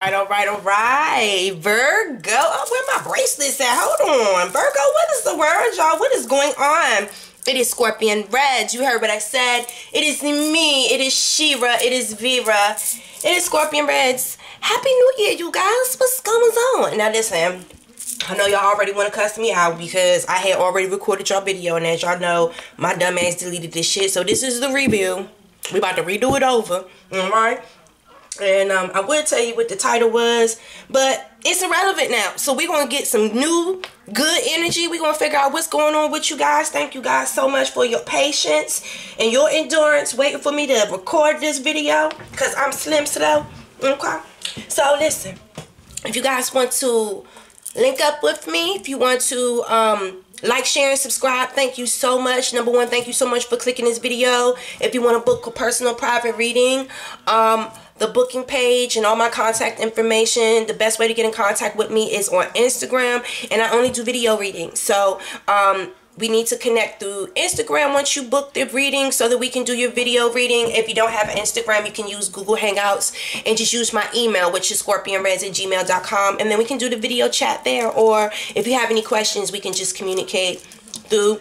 All right, all right, all right. Virgo. Oh, where my bracelets at? Hold on. Virgo, what is the word, y'all? What is going on? It is ScorpionReddz. You heard what I said. It is me. It is Shira. It is Vera. It is ScorpionReddz. Happy New Year, you guys. What's going on? Now, listen. I know y'all already want to cuss me out because I had already recorded y'all video. And as y'all know, my dumb ass deleted this shit. So this is the review. We about to redo it over. Alright? And um, I would tell you what the title was, but it's irrelevant now. So we're to get some new, good energy. We're to figure out what's going on with you guys. Thank you guys so much for your patience and your endurance waiting for me to record this video because I'm slim slow. Okay? So listen, if you guys want to link up with me, if you want to... um like share and subscribe thank you so much number one thank you so much for clicking this video if you want to book a personal private reading um the booking page and all my contact information the best way to get in contact with me is on instagram and i only do video readings so um we need to connect through Instagram once you book the reading so that we can do your video reading. If you don't have Instagram, you can use Google Hangouts and just use my email, which is scorpionreddz at gmail.com. And then we can do the video chat there. Or if you have any questions, we can just communicate through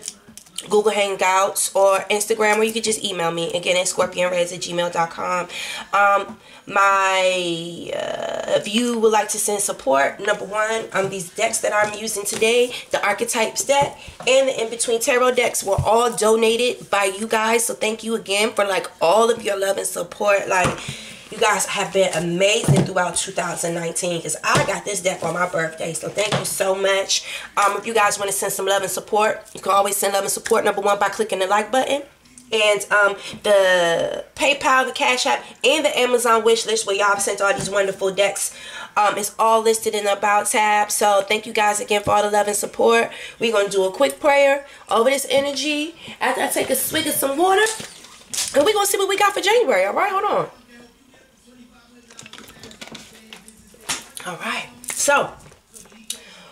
Google Hangouts or Instagram, or you could just email me. Again, it's scorpionreddz at gmail.com. Um, my, uh, if you would like to send support, number one, um, these decks that I'm using today, the Archetypes deck and the In-Between Tarot decks were all donated by you guys. So thank you again for like all of your love and support. Like, you guys have been amazing throughout 2019 because I got this deck on my birthday. So thank you so much. Um, if you guys want to send some love and support, you can always send love and support, number one, by clicking the like button and um, the PayPal, the Cash App, and the Amazon wish list where y'all have sent all these wonderful decks. Um, it's all listed in the About tab. So thank you guys again for all the love and support. We're going to do a quick prayer over this energy after I take a swig of some water. And we're going to see what we got for January. All right, hold on. All right. So,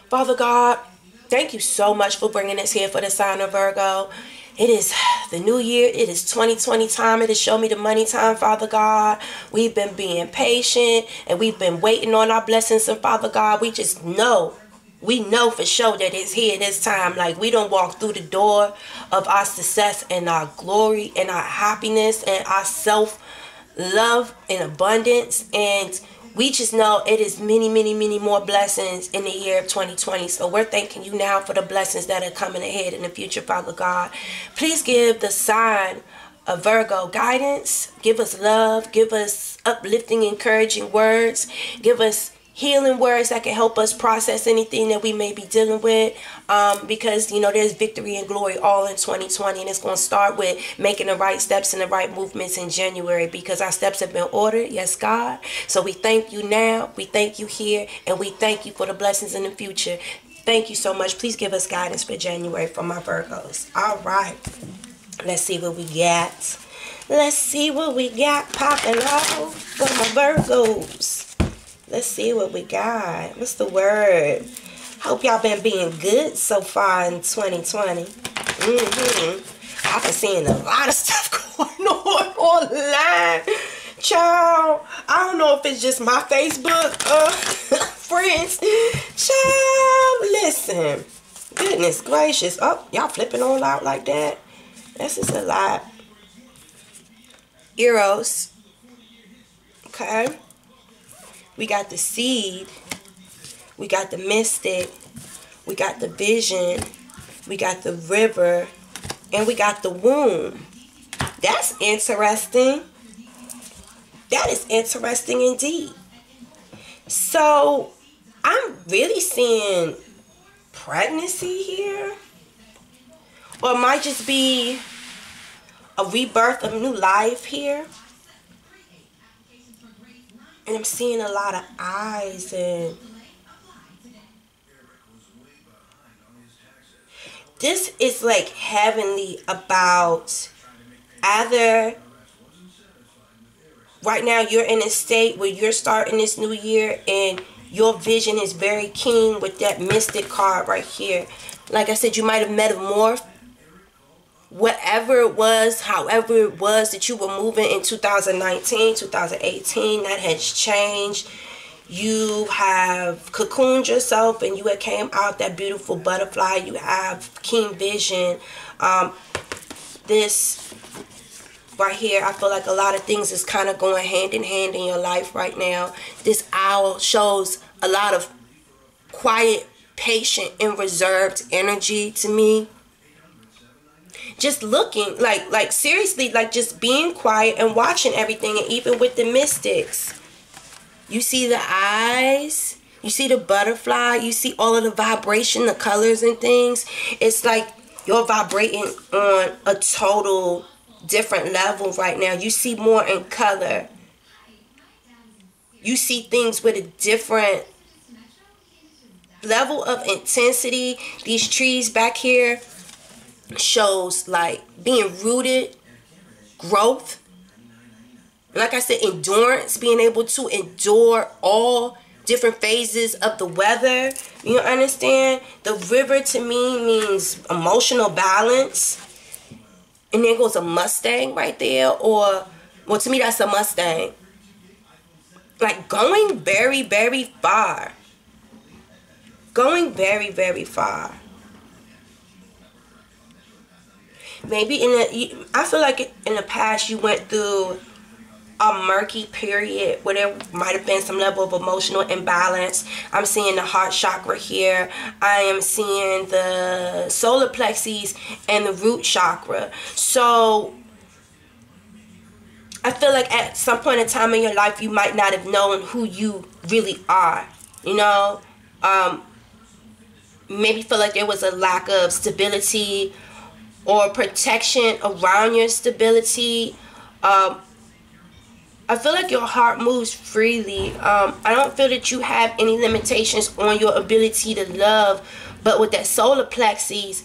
Father God, thank you so much for bringing us here for the sign of Virgo. It is the new year. It is 2020 time. It is show me the money time, Father God. We've been being patient and we've been waiting on our blessings. And Father God, we just know we know for sure that it's here this time. Like we don't walk through the door of our success and our glory and our happiness and our self love and abundance and we just know it is many, many, many more blessings in the year of 2020. So we're thanking you now for the blessings that are coming ahead in the future, Father God. Please give the sign of Virgo guidance. Give us love. Give us uplifting, encouraging words. Give us healing words that can help us process anything that we may be dealing with. Um, because you know there's victory and glory all in 2020 and it's going to start with making the right steps and the right movements in January because our steps have been ordered. Yes God. So we thank you now we thank you here and we thank you for the blessings in the future. Thank you so much. Please give us guidance for January for my Virgos. All right. Let's see what we got. Let's see what we got popping off for my Virgos Let's see what we got. What's the word? Hope y'all been being good so far in 2020. Mm-hmm. I've been seeing a lot of stuff going on online. Child, I don't know if it's just my Facebook uh, friends. Child, listen. Goodness gracious. Oh, y'all flipping all out like that. That's just a lot. Eros. Okay. We got the seed. We got the mystic. We got the vision. We got the river. And we got the womb. That's interesting. That is interesting indeed. So, I'm really seeing pregnancy here. Or it might just be a rebirth of new life here and I'm seeing a lot of eyes and this is like heavenly about either right now you're in a state where you're starting this new year and your vision is very keen with that mystic card right here. Like I said you might have metamorphed whatever it was, however it was that you were moving in 2019, 2018, that has changed. you have cocooned yourself and you have came out that beautiful butterfly. You have keen vision. Um, this right here i feel like a lot of things is kind of going hand in hand in your life right now. This owl shows a lot of quiet patient and reserved energy to me just looking like like seriously like just being quiet and watching everything and even with the mystics. You see the eyes you see the butterfly you see all of the vibration the colors and things. It's like you're vibrating on a total different level right now. You see more in color. You see things with a different level of intensity. These trees back here shows like being rooted, growth, like I said, endurance, being able to endure all different phases of the weather. You understand? The river to me means emotional balance. And there goes a Mustang right there, or well, to me, that's a Mustang. Like going very, very far. Going very, very far. Maybe in the I feel like in the past you went through a murky period where there might have been some level of emotional imbalance. I'm seeing the heart chakra here. I am seeing the solar plexus and the root chakra. So I feel like at some point in time in your life you might not have known who you really are. You know, um, maybe feel like there was a lack of stability or protection around your stability. Um, I feel like your heart moves freely. Um, I don't feel that you have any limitations on your ability to love, but with that solar plexus,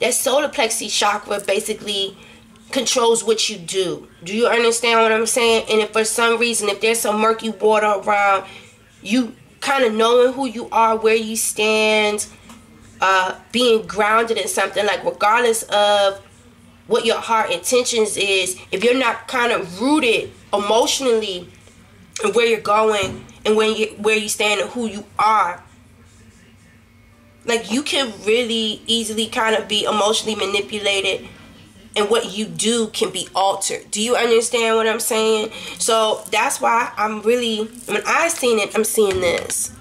that solar plexus chakra basically controls what you do. Do you understand what I'm saying? And if for some reason, if there's some murky water around, you kind of knowing who you are, where you stand, uh, being grounded in something like regardless of what your heart intentions is if you're not kind of rooted emotionally and where you're going and when you where you stand and who you are like you can really easily kind of be emotionally manipulated and what you do can be altered. Do you understand what I'm saying? So that's why I'm really when I seen it, I'm seeing this.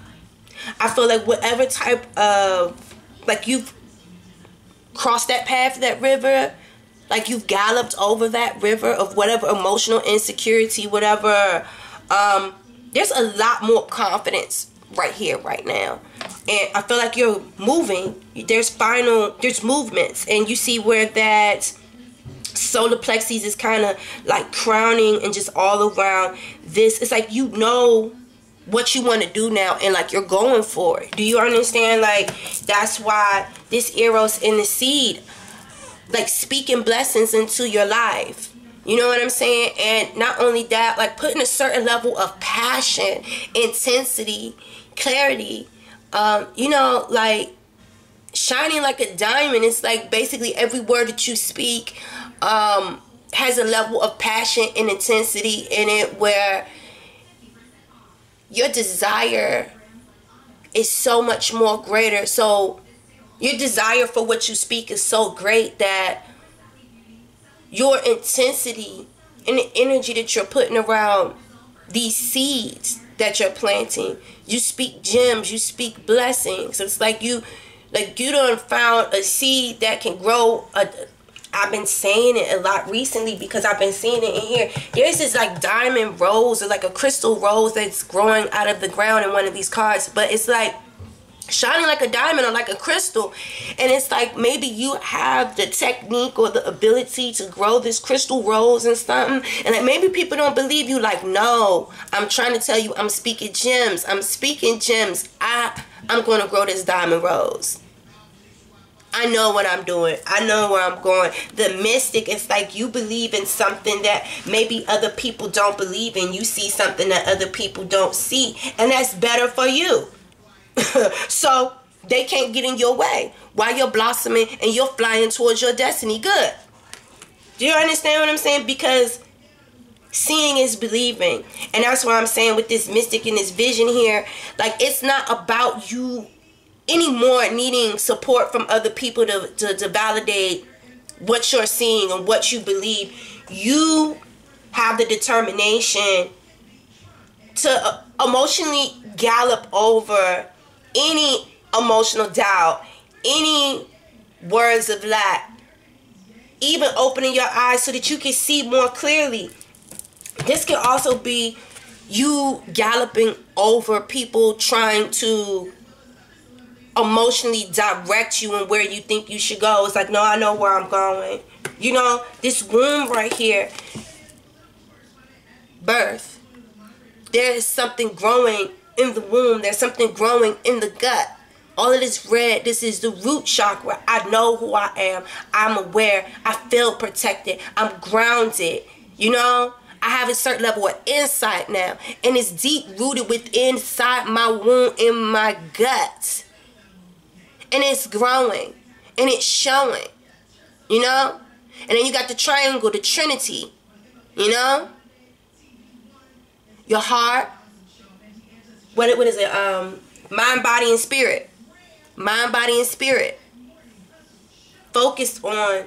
I feel like whatever type of like you've crossed that path, that river, like you've galloped over that river of whatever emotional insecurity, whatever. Um, there's a lot more confidence right here, right now. And I feel like you're moving. There's final, there's movements. And you see where that solar plexus is kind of like crowning and just all around this. It's like you know what you want to do now and like you're going for it. Do you understand? Like that's why this Eros in the seed, like speaking blessings into your life. You know what I'm saying? And not only that, like putting a certain level of passion, intensity, clarity, um, you know, like shining like a diamond. It's like basically every word that you speak um, has a level of passion and intensity in it where your desire is so much more greater. So your desire for what you speak is so great that your intensity and the energy that you're putting around these seeds that you're planting, you speak gems, you speak blessings. It's like you like you don't found a seed that can grow a I've been saying it a lot recently because I've been seeing it in here. There's this like diamond rose or like a crystal rose that's growing out of the ground in one of these cards, but it's like shining like a diamond or like a crystal. And it's like maybe you have the technique or the ability to grow this crystal rose and something and like maybe people don't believe you. Like no i'm trying to tell you i'm speaking gems i'm speaking gems. I i'm going to grow this diamond rose I know what I'm doing. I know where I'm going. The mystic is like you believe in something that maybe other people don't believe in. You see something that other people don't see. And that's better for you. so they can't get in your way while you're blossoming and you're flying towards your destiny. Good. Do you understand what I'm saying? Because Seeing is believing. And that's why I'm saying with this mystic and this vision here, like it's not about you anymore needing support from other people to, to, to validate what you're seeing and what you believe. You have the determination to uh, emotionally gallop over any emotional doubt, any words of lack, even opening your eyes so that you can see more clearly. This can also be you galloping over people trying to emotionally direct you and where you think you should go. It's like, no, I know where I'm going. You know, this womb right here, birth. There is something growing in the womb. There's something growing in the gut. All of this red, this is the root chakra. I know who I am. I'm aware. I feel protected. I'm grounded. You know, I have a certain level of insight now. And it's deep rooted within inside my womb in my gut. And it's growing. And it's showing. You know? And then you got the triangle, the trinity. You know? Your heart. What, what is it? Um, mind, body, and spirit mind, body, and spirit. Focus on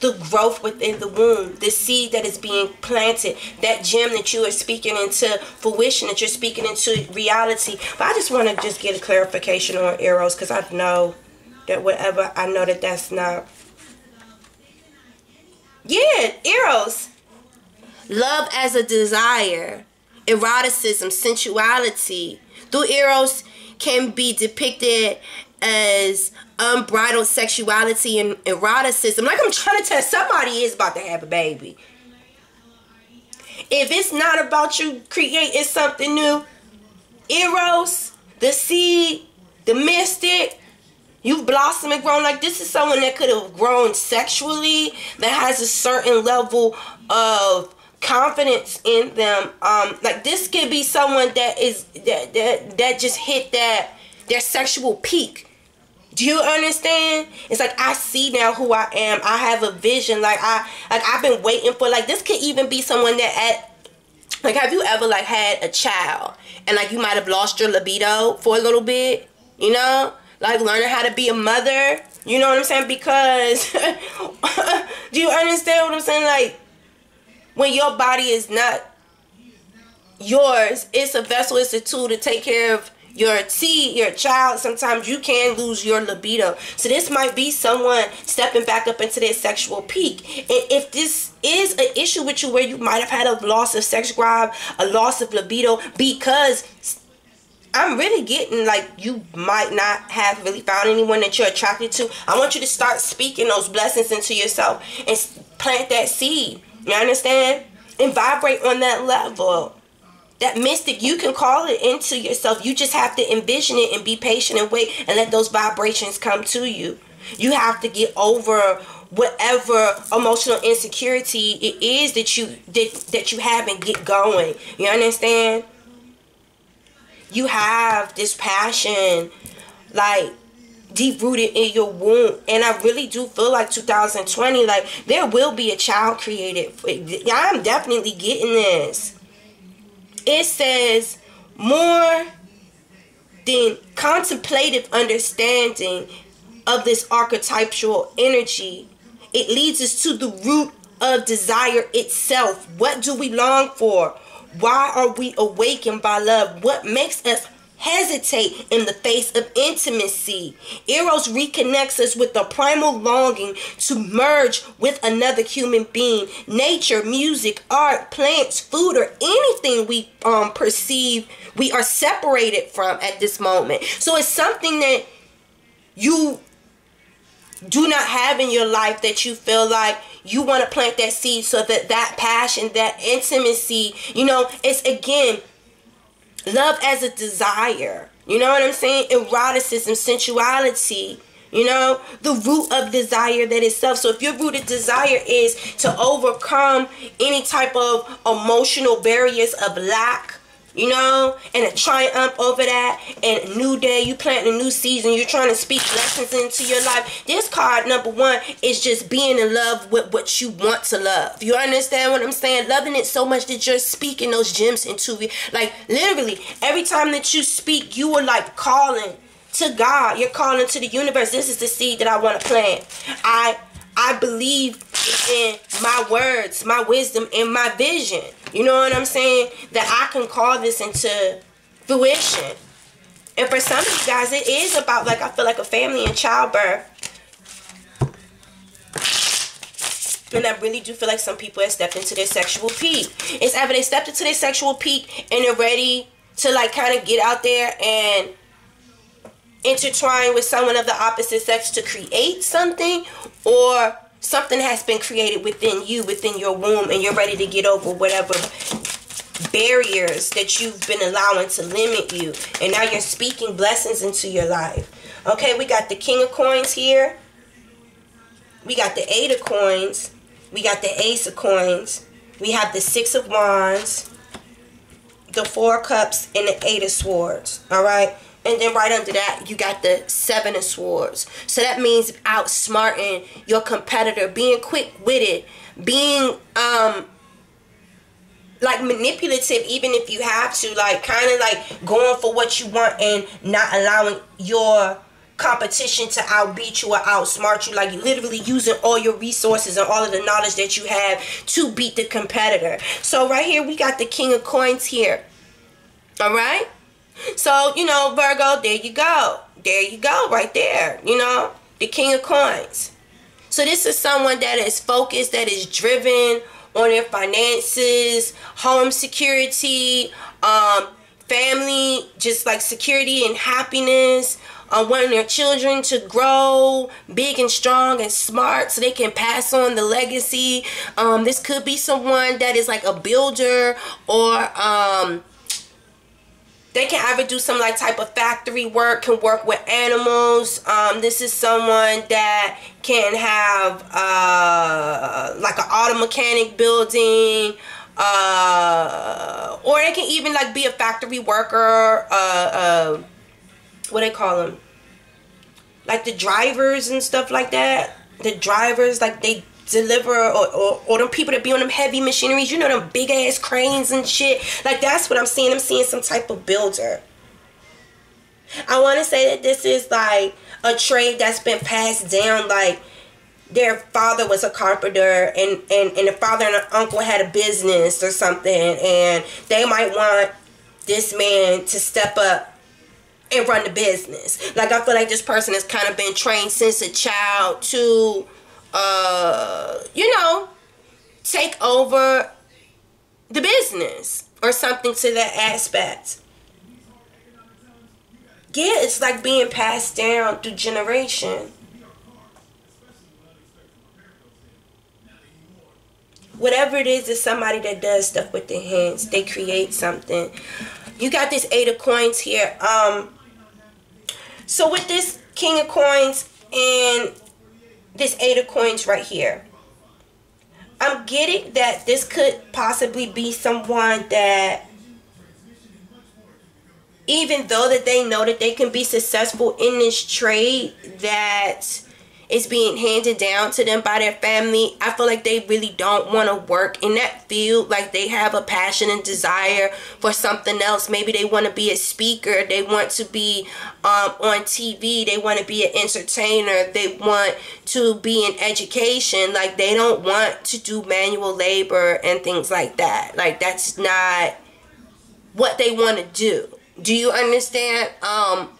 the growth within the womb, the seed that is being planted, that gem that you are speaking into fruition, that you're speaking into reality. But I just want to just get a clarification on Eros because I know that whatever, I know that that's not. Yeah, Eros. Love as a desire, eroticism, sensuality. Through Eros, can be depicted as unbridled sexuality and eroticism. Like I'm trying to tell somebody is about to have a baby. If it's not about you creating something new, Eros, the seed, the mystic, you've blossomed and grown. Like this is someone that could have grown sexually, that has a certain level of confidence in them. Um, like this could be someone that is that that that just hit that their sexual peak. Do you understand? It's like I see now who I am. I have a vision. Like I like I've been waiting for like this could even be someone that at like have you ever like had a child and like you might have lost your libido for a little bit, you know? Like learning how to be a mother, you know what I'm saying? Because do you understand what I'm saying? Like when your body is not yours, it's a vessel, it's a tool to take care of your seed, your child. Sometimes you can lose your libido. So this might be someone stepping back up into their sexual peak. And if this is an issue with you where you might have had a loss of sex drive, a loss of libido, because I'm really getting like you might not have really found anyone that you're attracted to. I want you to start speaking those blessings into yourself and plant that seed. You understand? And vibrate on that level. That mystic, you can call it into yourself. You just have to envision it and be patient and wait and let those vibrations come to you. You have to get over whatever emotional insecurity it is that you that, that you have and get going. You understand? You have this passion like deep rooted in your womb. And I really do feel like 2020, like there will be a child created. I'm definitely getting this. It says more than contemplative understanding of this archetypal energy. It leads us to the root of desire itself. What do we long for? Why are we awakened by love? What makes us hesitate in the face of intimacy. Eros reconnects us with the primal longing to merge with another human being. Nature, music, art, plants, food, or anything we um, perceive we are separated from at this moment. So it's something that you do not have in your life that you feel like you want to plant that seed so that that passion, that intimacy, you know, it's again love as a desire. You know what I'm saying? Eroticism, sensuality. You know, the root of desire that itself. So if your rooted desire is to overcome any type of emotional barriers of lack, you know, and a triumph over that, and a new day, you planting a new season, you're trying to speak lessons into your life. This card, number one, is just being in love with what you want to love. You understand what I'm saying? Loving it so much that you're speaking those gems into it. Like, literally, every time that you speak, you are like calling to God. You're calling to the universe. This is the seed that I want to plant. I I believe in my words, my wisdom, and my vision. You know what I'm saying? That I can call this into fruition. And for some of you guys, it is about like I feel like a family and childbirth. And I really do feel like some people have stepped into their sexual peak. It's either they stepped into their sexual peak and they're ready to like kind of get out there and intertwine with someone of the opposite sex to create something or something has been created within you within your womb and you're ready to get over whatever barriers that you've been allowing to limit you. And now you're speaking blessings into your life. Okay we got the king of coins here. We got the eight of coins. We got the ace of coins. We have the six of wands the four cups and the eight of swords. All right and then right under that, you got the seven of swords. So that means outsmarting your competitor, being quick-witted, being um like manipulative even if you have to like kind of like going for what you want and not allowing your competition to outbeat you or outsmart you. Like literally using all your resources and all of the knowledge that you have to beat the competitor. So right here we got the king of coins here. All right so, you know, Virgo, there you go. There you go, right there. You know, the king of coins. So this is someone that is focused, that is driven on their finances, home security, um, family, just like security and happiness. Uh, wanting their children to grow big and strong and smart so they can pass on the legacy. Um, this could be someone that is like a builder or um, they can either do some like type of factory work can work with animals. Um, this is someone that can have uh, like an auto mechanic building uh, or they can even like be a factory worker uh, uh, what they call them like the drivers and stuff like that. The drivers like they deliver or, or, or them people that be on them heavy machineries, you know, them big ass cranes and shit. Like that's what I'm seeing. I'm seeing some type of builder. I want to say that this is like a trade that's been passed down like their father was a carpenter and, and, and the father and the uncle had a business or something and they might want this man to step up and run the business. Like I feel like this person has kind of been trained since a child to uh, you know, take over the business or something to that aspect. Yeah, it's like being passed down through generation. Whatever it is, is somebody that does stuff with their hands. They create something. You got this eight of coins here. Um, so with this king of coins and this eight of coins right here. I'm getting that this could possibly be someone that even though that they know that they can be successful in this trade that is being handed down to them by their family. I feel like they really don't want to work in that field. Like they have a passion and desire for something else. Maybe they want to be a speaker. They want to be um, on TV. They want to be an entertainer. They want to be in education. Like they don't want to do manual labor and things like that. Like that's not what they want to do. Do you understand? Um,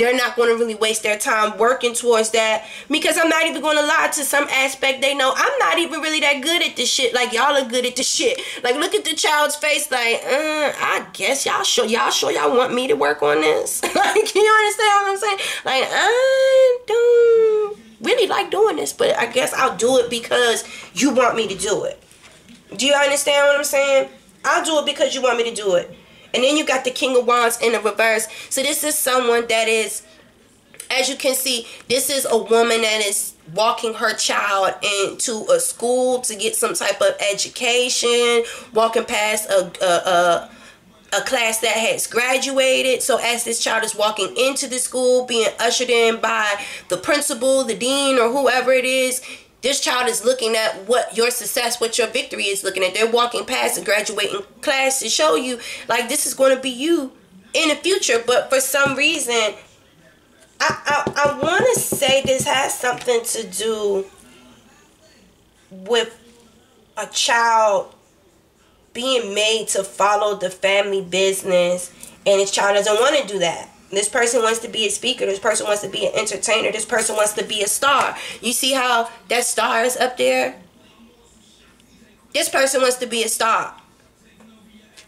they're not going to really waste their time working towards that. Because I'm not even going to lie to some aspect they know I'm not even really that good at this shit. Like y'all are good at this shit. Like look at the child's face like uh, I guess y'all sure y'all sure y'all want me to work on this? Like you understand what I'm saying? Like I don't really like doing this but I guess I'll do it because you want me to do it. Do you understand what I'm saying? I'll do it because you want me to do it and then you got the King of Wands in the reverse. So this is someone that is, as you can see, this is a woman that is walking her child into a school to get some type of education, walking past a, a, a a class that has graduated. So as this child is walking into the school, being ushered in by the principal, the dean, or whoever it is, this child is looking at what your success, what your victory is looking at. They're walking past the graduating class to show you, like, this is going to be you in the future. But for some reason, I, I, I want to say this has something to do with a child being made to follow the family business and his child doesn't want to do that. This person wants to be a speaker. This person wants to be an entertainer. This person wants to be a star. You see how that star is up there? This person wants to be a star.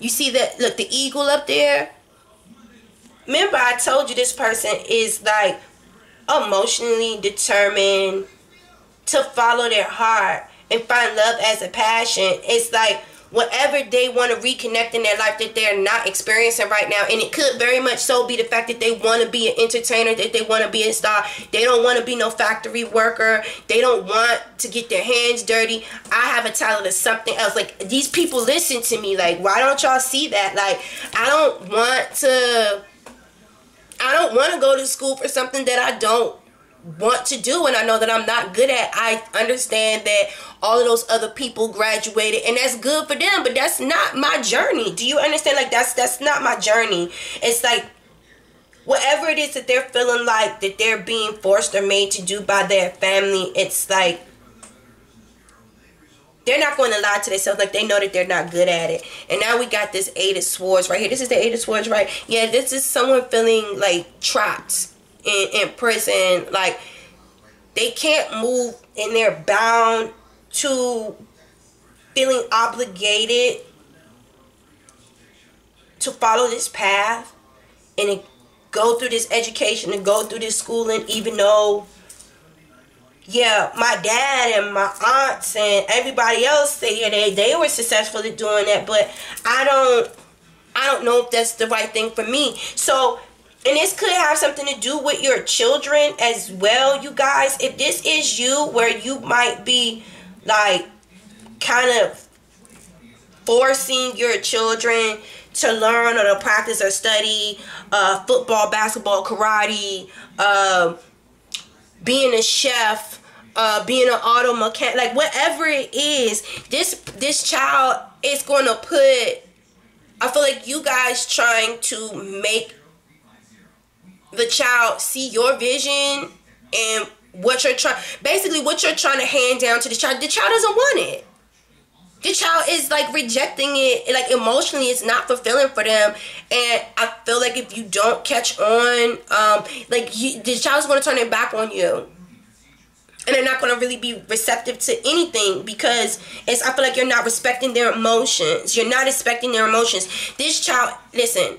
You see that, look, the eagle up there? Remember, I told you this person is like emotionally determined to follow their heart and find love as a passion. It's like whatever they want to reconnect in their life that they're not experiencing right now. And it could very much so be the fact that they want to be an entertainer, that they want to be a star. They don't want to be no factory worker. They don't want to get their hands dirty. I have a talent of something else. Like these people listen to me. Like, why don't y'all see that? Like, I don't want to. I don't want to go to school for something that I don't want to do and I know that I'm not good at. I understand that all of those other people graduated and that's good for them, but that's not my journey. Do you understand? Like that's that's not my journey. It's like whatever it is that they're feeling like that they're being forced or made to do by their family, it's like they're not going to lie to themselves like they know that they're not good at it. And now we got this eight of swords right here. This is the eight of swords, right? Yeah, this is someone feeling like trapped in, in prison. Like they can't move and they're bound to feeling obligated to follow this path and go through this education and go through this schooling even though yeah my dad and my aunts and everybody else say yeah, they, they were successful at doing that but i don't i don't know if that's the right thing for me so and this could have something to do with your children as well, you guys. If this is you, where you might be like kind of forcing your children to learn or to practice or study uh, football, basketball, karate, uh, being a chef, uh, being an auto mechanic, like whatever it is, this this child is going to put. I feel like you guys trying to make the child see your vision and what you're trying basically what you're trying to hand down to the child. The child doesn't want it. The child is like rejecting it. Like emotionally it's not fulfilling for them. And i feel like if you don't catch on um like you, the child's going to turn it back on you. And they're not going to really be receptive to anything because it's i feel like you're not respecting their emotions. You're not respecting their emotions. This child listen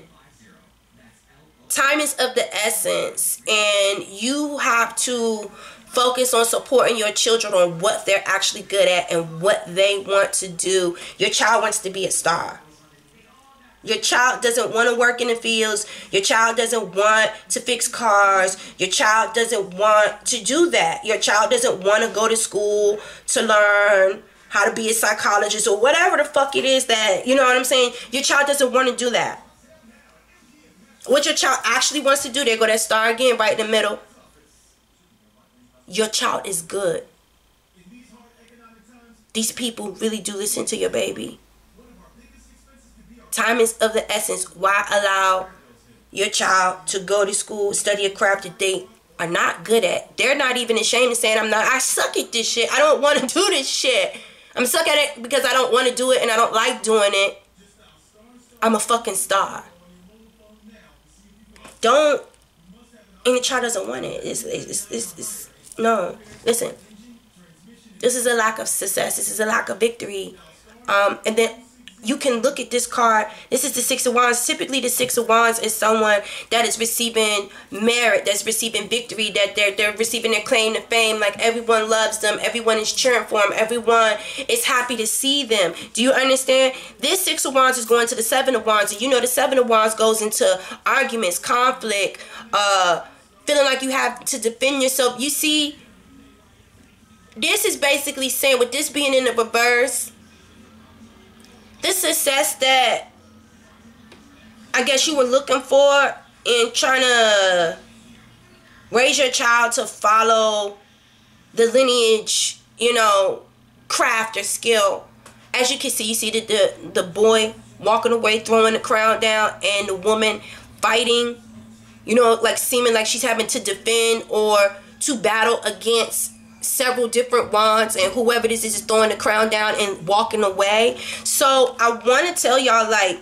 time is of the essence and you have to focus on supporting your children on what they're actually good at and what they want to do your child wants to be a star your child doesn't want to work in the fields. Your child doesn't want to fix cars. Your child doesn't want to do that. Your child doesn't want to go to school to learn how to be a psychologist or whatever the fuck it is that, you know what I'm saying? Your child doesn't want to do that what your child actually wants to do, they go that star again right in the middle. Your child is good. These people really do listen to your baby. Time is of the essence. Why allow your child to go to school, study a craft that they are not good at? They're not even ashamed of saying, I'm not, I suck at this shit. I don't want to do this shit. I'm suck at it because I don't want to do it and I don't like doing it. I'm a fucking star don't and the child doesn't want it. It's, it's, it's, it's, no. Listen this is a lack of success. This is a lack of victory. Um, and then you can look at this card. This is the Six of Wands. Typically, the Six of Wands is someone that is receiving merit, that's receiving victory, that they're, they're receiving their claim to fame. Like everyone loves them. Everyone is cheering for them. Everyone is happy to see them. Do you understand? This Six of Wands is going to the Seven of Wands. And you know the Seven of Wands goes into arguments, conflict, uh, feeling like you have to defend yourself. You see, this is basically saying with this being in the reverse, the success that I guess you were looking for in trying to raise your child to follow the lineage, you know, craft or skill. As you can see, you see the, the, the boy walking away, throwing the crown down, and the woman fighting, you know, like seeming like she's having to defend or to battle against several different wands and whoever this is is throwing the crown down and walking away. So I want to tell y'all like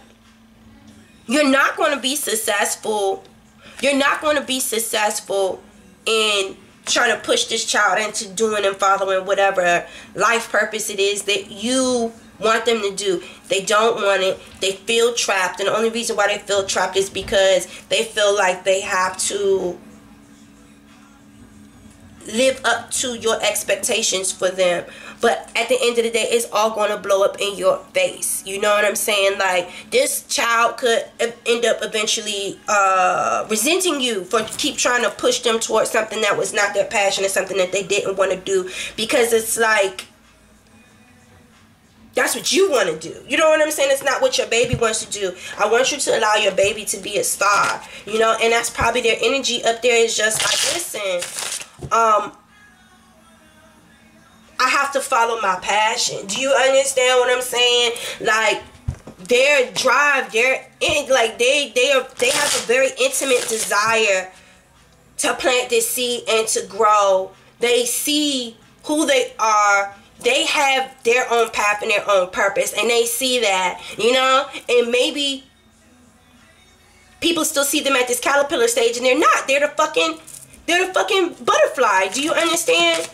you're not going to be successful. You're not going to be successful in trying to push this child into doing and following whatever life purpose it is that you want them to do. They don't want it. They feel trapped. And the only reason why they feel trapped is because they feel like they have to live up to your expectations for them. But at the end of the day, it's all going to blow up in your face. You know what I'm saying? Like, this child could end up eventually uh, resenting you for keep trying to push them towards something that was not their passion or something that they didn't want to do. Because it's like, that's what you want to do. You know what I'm saying? It's not what your baby wants to do. I want you to allow your baby to be a star. You know, and that's probably their energy up there is just like, listen, um, I have to follow my passion. Do you understand what I'm saying? Like their drive, their like they they are they have a very intimate desire to plant this seed and to grow. They see who they are they have their own path and their own purpose and they see that you know and maybe people still see them at this caterpillar stage and they're not they're the fucking they're the fucking butterfly. Do you understand?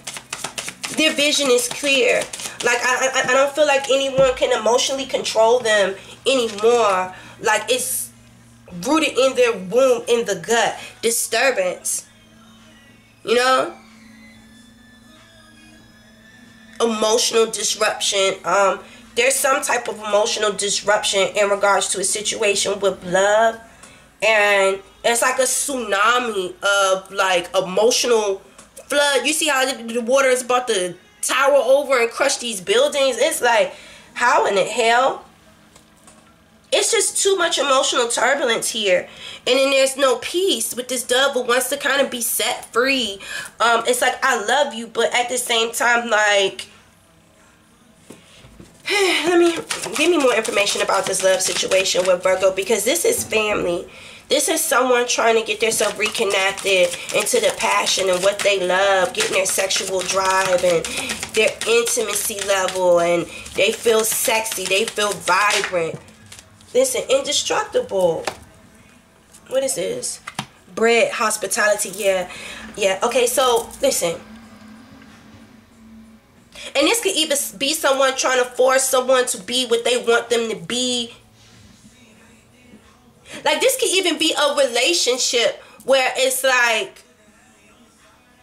Their vision is clear. Like I, I, I don't feel like anyone can emotionally control them anymore. Like it's rooted in their womb in the gut. Disturbance. You know? Emotional disruption. Um, there's some type of emotional disruption in regards to a situation with love, and it's like a tsunami of like emotional flood. You see how the water is about to tower over and crush these buildings. It's like, how in the hell? It's just too much emotional turbulence here. And then there's no peace with this dove who wants to kind of be set free. Um, it's like, I love you, but at the same time, like, let me give me more information about this love situation with Virgo because this is family. This is someone trying to get themselves reconnected into the passion and what they love, getting their sexual drive and their intimacy level, and they feel sexy, they feel vibrant. Listen, indestructible. What is this? Bread, hospitality, yeah. Yeah, okay, so listen. And this could even be someone trying to force someone to be what they want them to be. Like this could even be a relationship where it's like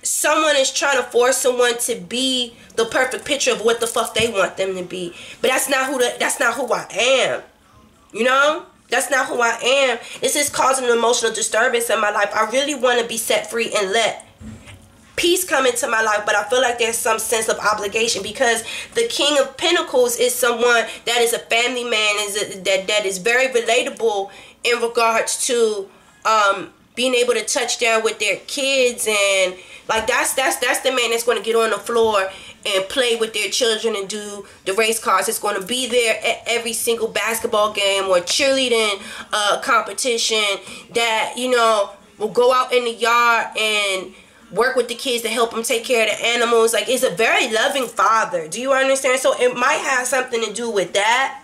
someone is trying to force someone to be the perfect picture of what the fuck they want them to be. But that's not who the, that's not who I am. You know? That's not who I am. This is causing an emotional disturbance in my life. I really want to be set free and let peace come into my life, but I feel like there's some sense of obligation because the King of Pentacles is someone that is a family man, is a, that that is very relatable in regards to um, being able to touch down with their kids and like that's that's that's the man that's going to get on the floor and play with their children and do the race cars. It's going to be there at every single basketball game or cheerleading uh, competition that you know will go out in the yard and work with the kids to help them take care of the animals. Like, it's a very loving father. Do you understand? So, it might have something to do with that.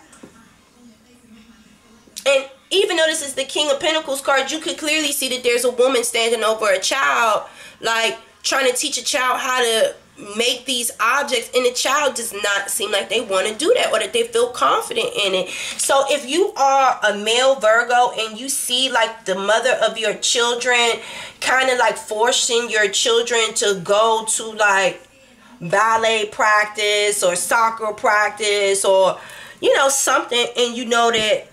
And even though this is the King of Pentacles card, you could clearly see that there's a woman standing over a child, like trying to teach a child how to make these objects and the child does not seem like they want to do that or that they feel confident in it. So if you are a male virgo and you see like the mother of your children kind of like forcing your children to go to like ballet practice or soccer practice or you know something and you know that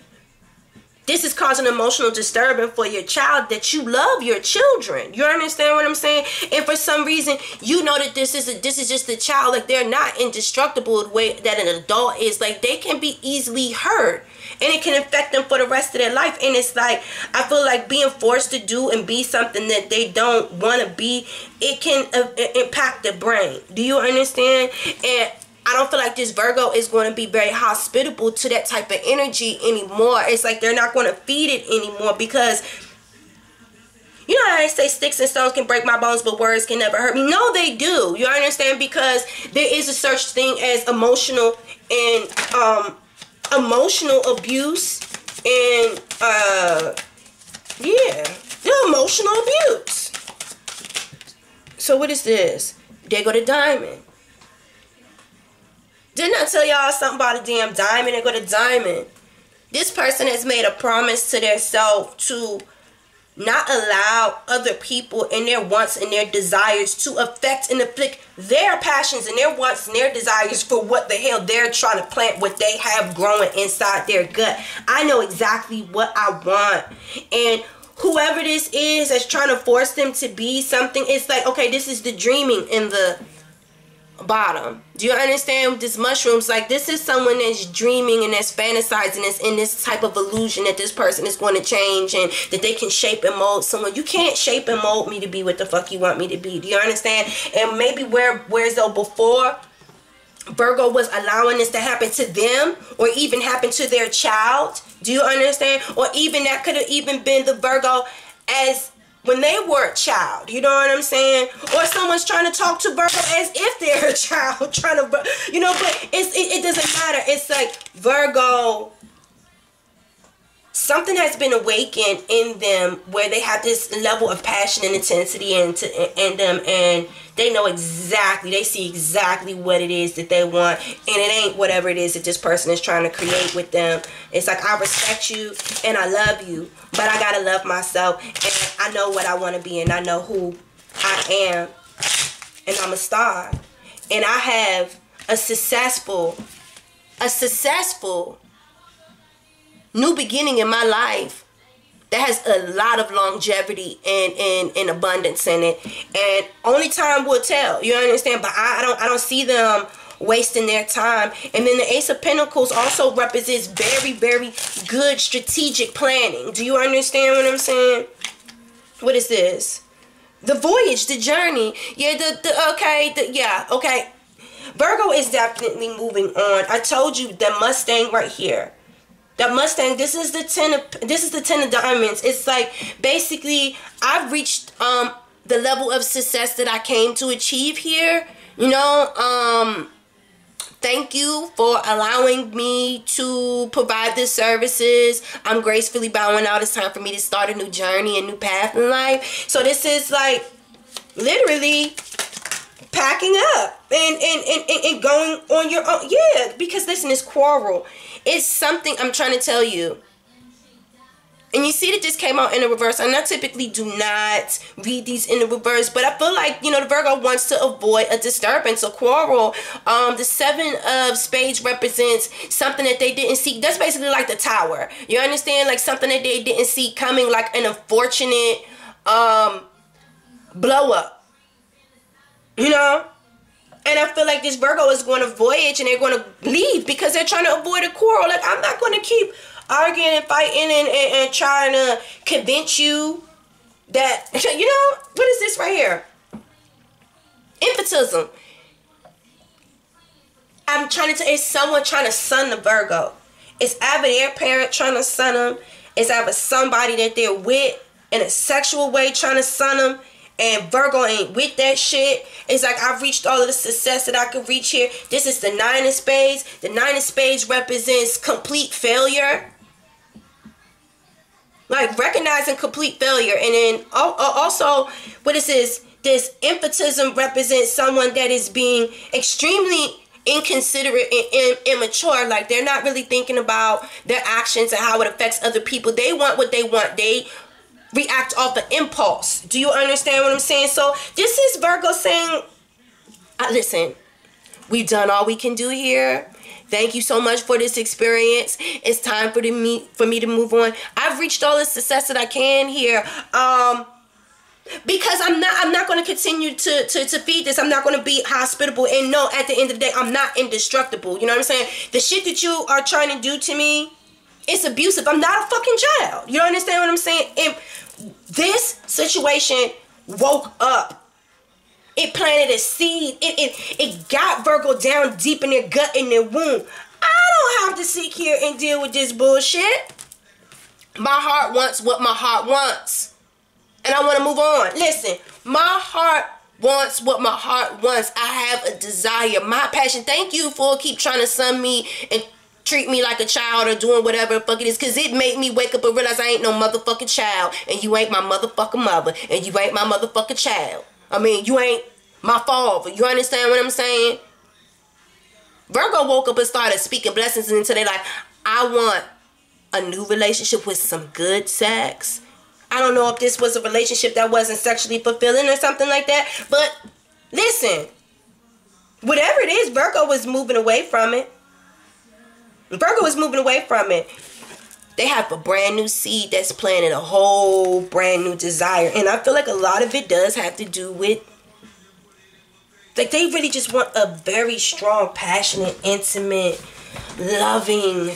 this is causing emotional disturbance for your child that you love your children. You understand what I'm saying? And for some reason, you know that this is a, this is just a child. Like they're not indestructible the way that an adult is. Like they can be easily hurt. and it can affect them for the rest of their life. And it's like I feel like being forced to do and be something that they don't want to be, it can uh, impact the brain. Do you understand? And I don't feel like this Virgo is going to be very hospitable to that type of energy anymore. It's like they're not going to feed it anymore because you know I say sticks and stones can break my bones, but words can never hurt me? No, they do. You understand? Because there is a such thing as emotional and um emotional abuse and uh yeah, the emotional abuse. So what is this? They go to diamond. Didn't I tell y'all something about a damn diamond? They go to diamond. This person has made a promise to their self to not allow other people and their wants and their desires to affect and afflict their passions and their wants and their desires for what the hell they're trying to plant what they have growing inside their gut. I know exactly what I want. And whoever this is that's trying to force them to be something, it's like, okay, this is the dreaming in the bottom. Do you understand this mushrooms? Like this is someone that's dreaming and that's fantasizing that's in this type of illusion that this person is going to change and that they can shape and mold someone. You can't shape and mold me to be what the fuck you want me to be. Do you understand? And maybe where where's though before Virgo was allowing this to happen to them or even happen to their child. Do you understand? Or even that could have even been the Virgo as when they were a child. You know what I'm saying? Or someone's trying to talk to Virgo as if they're a child, trying to, you know. But it's it, it doesn't matter. It's like Virgo. Something has been awakened in them where they have this level of passion and intensity into in them, and they know exactly, they see exactly what it is that they want, and it ain't whatever it is that this person is trying to create with them. It's like I respect you and I love you, but I gotta love myself and I know what I want to be and I know who I am and I'm a star and I have a successful a successful new beginning in my life that has a lot of longevity and, and abundance in it and only time will tell you understand but I, I don't I don't see them wasting their time. And then the Ace of Pentacles also represents very, very good strategic planning. Do you understand what I'm saying? What is this? The voyage, the journey. Yeah, the, the okay, the, yeah, okay. Virgo is definitely moving on. I told you the Mustang right here. That Mustang, this is the ten of this is the ten of diamonds. It's like basically I've reached um the level of success that I came to achieve here. You know, um Thank you for allowing me to provide the services. I'm gracefully bowing out. It's time for me to start a new journey, a new path in life. So this is like literally packing up and, and, and, and going on your own. Yeah, because listen, it's quarrel. It's something I'm trying to tell you and you see that this came out in the reverse. And I typically do not read these in the reverse, but I feel like, you know, the Virgo wants to avoid a disturbance, a quarrel. Um, the seven of spades represents something that they didn't see. That's basically like the tower. You understand? Like something that they didn't see coming, like an unfortunate um, blow up. You know? And I feel like this Virgo is going to voyage and they're going to leave because they're trying to avoid a quarrel. Like, I'm not going to keep arguing and fighting and, and, and trying to convince you that, you know, what is this right here? Infantism. I'm trying to it's someone trying to son the Virgo. It's either their parent trying to son them. It's either somebody that they're with in a sexual way trying to son them. And Virgo ain't with that shit. It's like I've reached all of the success that I could reach here. This is the nine of spades. The nine of spades represents complete failure like recognizing complete failure and then uh, also what this is this infantism represents someone that is being extremely inconsiderate and, immature like they're not really thinking about their actions and how it affects other people they want what they want they react off the impulse do you understand what i'm saying so this is virgo saying uh, listen we've done all we can do here Thank you so much for this experience. It's time for the me for me to move on. I've reached all the success that I can here. Um because I'm not I'm not going to continue to, to to feed this. I'm not going to be hospitable and no at the end of the day I'm not indestructible. You know what I'm saying? The shit that you are trying to do to me it's abusive. I'm not a fucking child. You understand what I'm saying? This situation woke up. It planted a seed. It, it, it got Virgo down deep in their gut, in their womb. I don't have to sit here and deal with this bullshit. My heart wants what my heart wants. And I want to move on. Listen, my heart wants what my heart wants. I have a desire. My passion. Thank you for keep trying to sun me and treat me like a child or doing whatever the fuck it is because it made me wake up and realize I ain't no motherfucking child and you ain't my motherfucking mother and you ain't my motherfucking child. I mean, you ain't my father. You understand what I'm saying? Virgo woke up and started speaking blessings into their life. I want a new relationship with some good sex. I don't know if this was a relationship that wasn't sexually fulfilling or something like that, but listen, whatever it is, Virgo was moving away from it. Virgo is moving away from it. They have a brand new seed that's planting a whole brand new desire. And I feel like a lot of it does have to do with like they really just want a very strong, passionate, intimate, loving,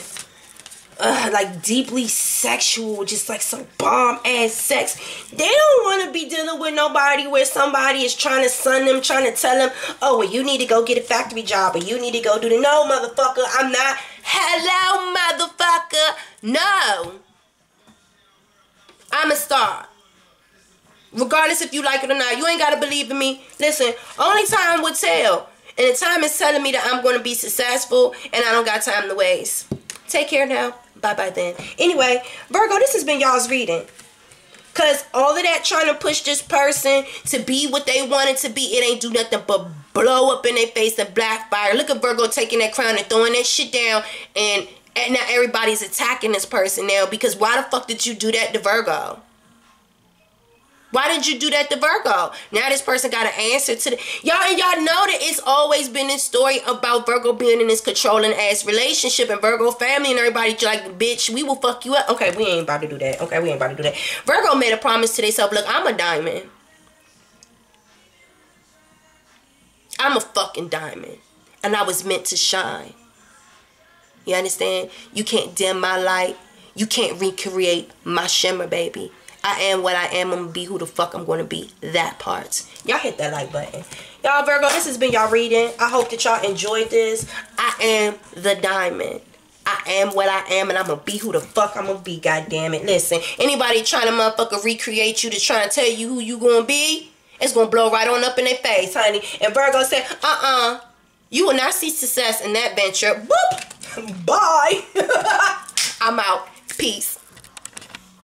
uh, like deeply sexual, just like some bomb ass sex. They don't want to be dealing with nobody where somebody is trying to sun them, trying to tell them, oh, well, you need to go get a factory job or you need to go do the. No, motherfucker, I'm not. Hello, motherfucker. No. I'm a star. Regardless if you like it or not, you ain't got to believe in me. Listen, only time will tell. And the time is telling me that I'm going to be successful and I don't got time to waste. Take care now. Bye bye then. Anyway, Virgo, this has been y'all's reading. Cause all of that trying to push this person to be what they wanted to be, it ain't do nothing but blow up in their face and black fire. Look at Virgo taking that crown and throwing that shit down and, and now everybody's attacking this person now because why the fuck did you do that to Virgo? Why did you do that to Virgo? Now this person got an answer to the y'all and y'all know that it's always been this story about Virgo being in this controlling ass relationship and Virgo family and everybody like bitch we will fuck you up. Okay, we ain't about to do that. Okay, we ain't about to do that. Virgo made a promise to themselves. Look, I'm a diamond. I'm a fucking diamond, and I was meant to shine. You understand? You can't dim my light. You can't recreate my shimmer, baby. I am what I am. I'm gonna be who the fuck I'm gonna be. That part. Y'all hit that like button. Y'all Virgo, this has been y'all reading. I hope that y'all enjoyed this. I am the diamond. I am what I am and I'm gonna be who the fuck I'm gonna be, god damn it. Listen, anybody trying to motherfucker recreate you to try and tell you who you gonna be, it's gonna blow right on up in their face, honey. And Virgo said, uh-uh. You will not see success in that venture. Boop. Bye. I'm out. Peace.